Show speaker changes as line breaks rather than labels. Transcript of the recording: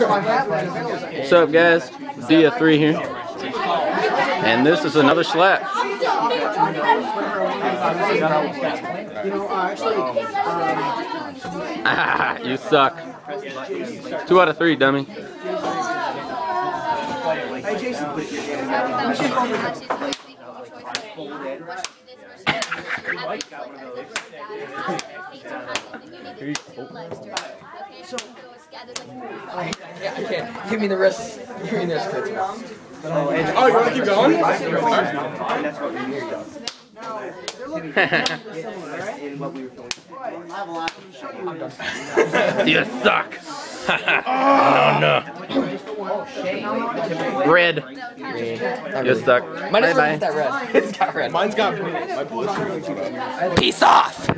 What's up, guys? Dia3 here. And this is another slap. Ah, you suck. Two out of three, dummy.
I can't. Give me the rest. Give me the rest. of it.
Oh, you want to keep going?
you suck. no, no. Red. You suck.
Mine
Bye
is
bye.
that red. It's got red.
Mine's got my blue.
Peace off.